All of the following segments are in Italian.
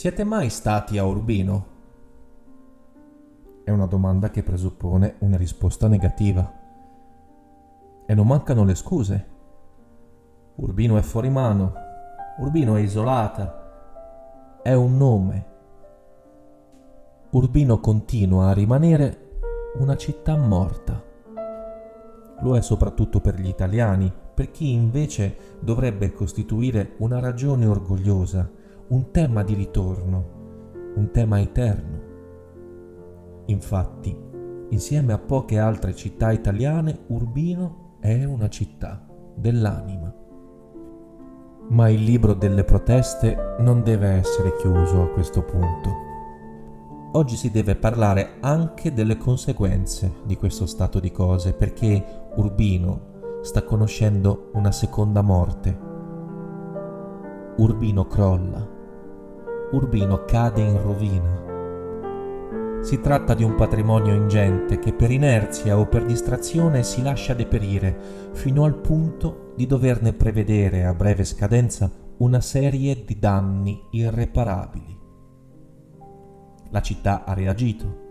Siete mai stati a Urbino? È una domanda che presuppone una risposta negativa. E non mancano le scuse. Urbino è fuori mano, Urbino è isolata, è un nome. Urbino continua a rimanere una città morta. Lo è soprattutto per gli italiani, per chi invece dovrebbe costituire una ragione orgogliosa un tema di ritorno, un tema eterno. Infatti, insieme a poche altre città italiane, Urbino è una città dell'anima. Ma il libro delle proteste non deve essere chiuso a questo punto. Oggi si deve parlare anche delle conseguenze di questo stato di cose, perché Urbino sta conoscendo una seconda morte. Urbino crolla Urbino cade in rovina. Si tratta di un patrimonio ingente che per inerzia o per distrazione si lascia deperire fino al punto di doverne prevedere a breve scadenza una serie di danni irreparabili. La città ha reagito,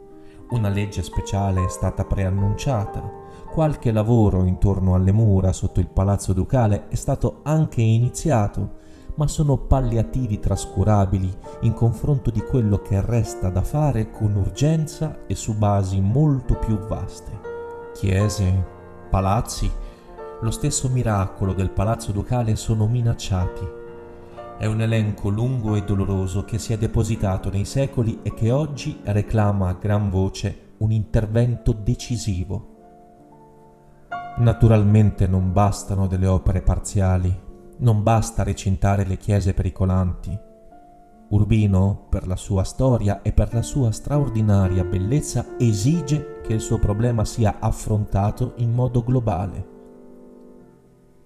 una legge speciale è stata preannunciata, qualche lavoro intorno alle mura sotto il palazzo ducale è stato anche iniziato ma sono palliativi trascurabili in confronto di quello che resta da fare con urgenza e su basi molto più vaste. Chiese, palazzi, lo stesso miracolo del palazzo ducale sono minacciati. È un elenco lungo e doloroso che si è depositato nei secoli e che oggi reclama a gran voce un intervento decisivo. Naturalmente non bastano delle opere parziali, non basta recintare le chiese pericolanti. Urbino, per la sua storia e per la sua straordinaria bellezza, esige che il suo problema sia affrontato in modo globale.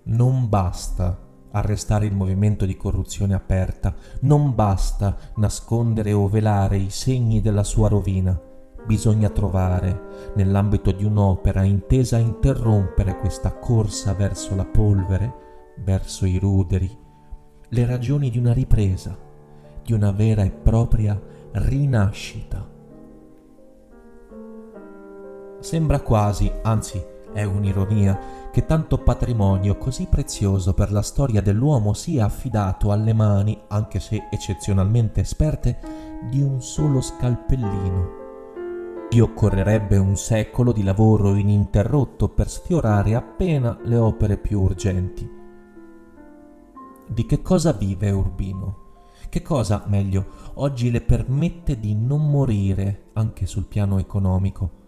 Non basta arrestare il movimento di corruzione aperta, non basta nascondere o velare i segni della sua rovina. Bisogna trovare, nell'ambito di un'opera intesa a interrompere questa corsa verso la polvere, verso i ruderi, le ragioni di una ripresa, di una vera e propria rinascita. Sembra quasi, anzi è un'ironia, che tanto patrimonio così prezioso per la storia dell'uomo sia affidato alle mani, anche se eccezionalmente esperte, di un solo scalpellino. Gli occorrerebbe un secolo di lavoro ininterrotto per sfiorare appena le opere più urgenti di che cosa vive Urbino? Che cosa, meglio, oggi le permette di non morire anche sul piano economico?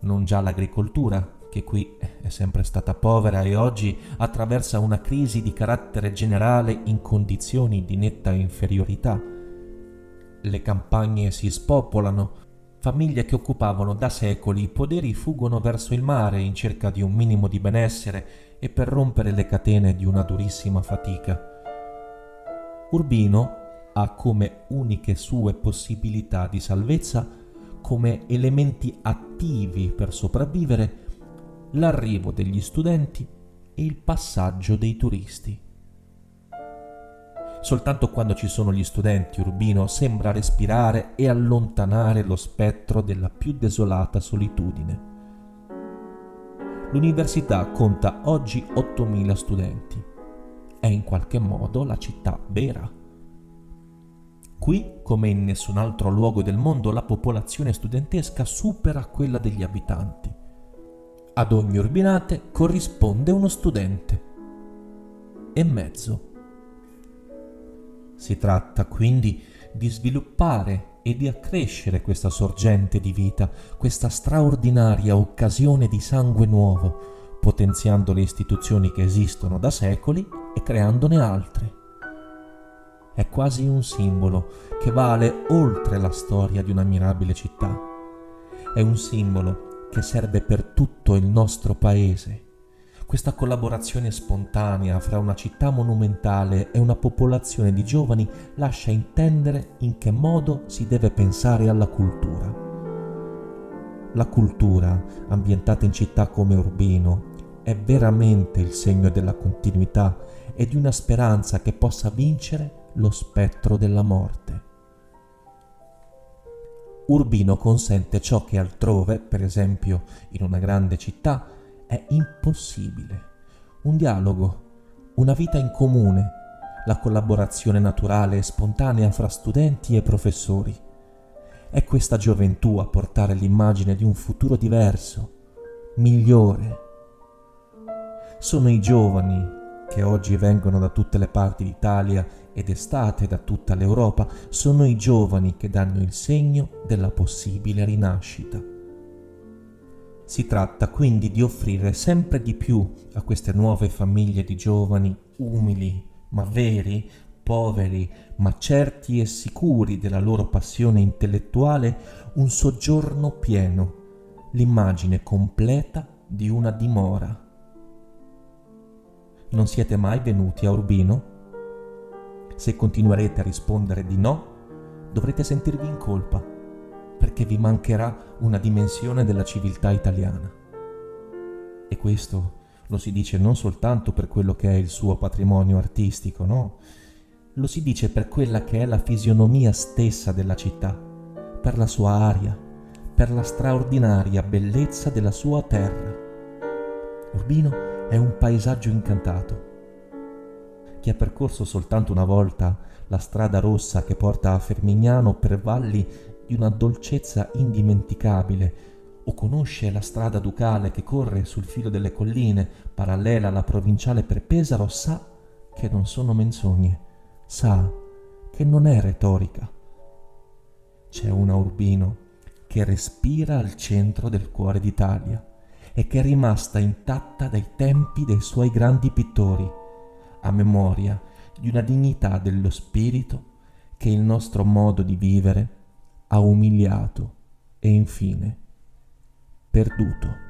Non già l'agricoltura, che qui è sempre stata povera e oggi attraversa una crisi di carattere generale in condizioni di netta inferiorità. Le campagne si spopolano, famiglie che occupavano da secoli i poderi fuggono verso il mare in cerca di un minimo di benessere e per rompere le catene di una durissima fatica. Urbino ha come uniche sue possibilità di salvezza, come elementi attivi per sopravvivere, l'arrivo degli studenti e il passaggio dei turisti. Soltanto quando ci sono gli studenti Urbino sembra respirare e allontanare lo spettro della più desolata solitudine. L'università conta oggi 8.000 studenti. È in qualche modo la città vera. Qui, come in nessun altro luogo del mondo, la popolazione studentesca supera quella degli abitanti. Ad ogni urbinate corrisponde uno studente. E mezzo. Si tratta quindi di sviluppare e di accrescere questa sorgente di vita, questa straordinaria occasione di sangue nuovo, potenziando le istituzioni che esistono da secoli e creandone altre. È quasi un simbolo che vale oltre la storia di una mirabile città. È un simbolo che serve per tutto il nostro paese questa collaborazione spontanea fra una città monumentale e una popolazione di giovani lascia intendere in che modo si deve pensare alla cultura. La cultura, ambientata in città come Urbino, è veramente il segno della continuità e di una speranza che possa vincere lo spettro della morte. Urbino consente ciò che altrove, per esempio in una grande città, è impossibile. Un dialogo, una vita in comune, la collaborazione naturale e spontanea fra studenti e professori. È questa gioventù a portare l'immagine di un futuro diverso, migliore. Sono i giovani che oggi vengono da tutte le parti d'Italia ed estate da tutta l'Europa, sono i giovani che danno il segno della possibile rinascita. Si tratta quindi di offrire sempre di più a queste nuove famiglie di giovani umili, ma veri, poveri, ma certi e sicuri della loro passione intellettuale, un soggiorno pieno, l'immagine completa di una dimora. Non siete mai venuti a Urbino? Se continuerete a rispondere di no, dovrete sentirvi in colpa, perché vi mancherà una dimensione della civiltà italiana. E questo lo si dice non soltanto per quello che è il suo patrimonio artistico, no? Lo si dice per quella che è la fisionomia stessa della città, per la sua aria, per la straordinaria bellezza della sua terra. Urbino è un paesaggio incantato. Chi ha percorso soltanto una volta la strada rossa che porta a Fermignano per valli di una dolcezza indimenticabile, o conosce la strada ducale che corre sul filo delle colline, parallela alla provinciale per Pesaro, sa che non sono menzogne, sa che non è retorica. C'è una Urbino che respira al centro del cuore d'Italia e che è rimasta intatta dai tempi dei suoi grandi pittori, a memoria di una dignità dello spirito che il nostro modo di vivere ha umiliato e infine perduto.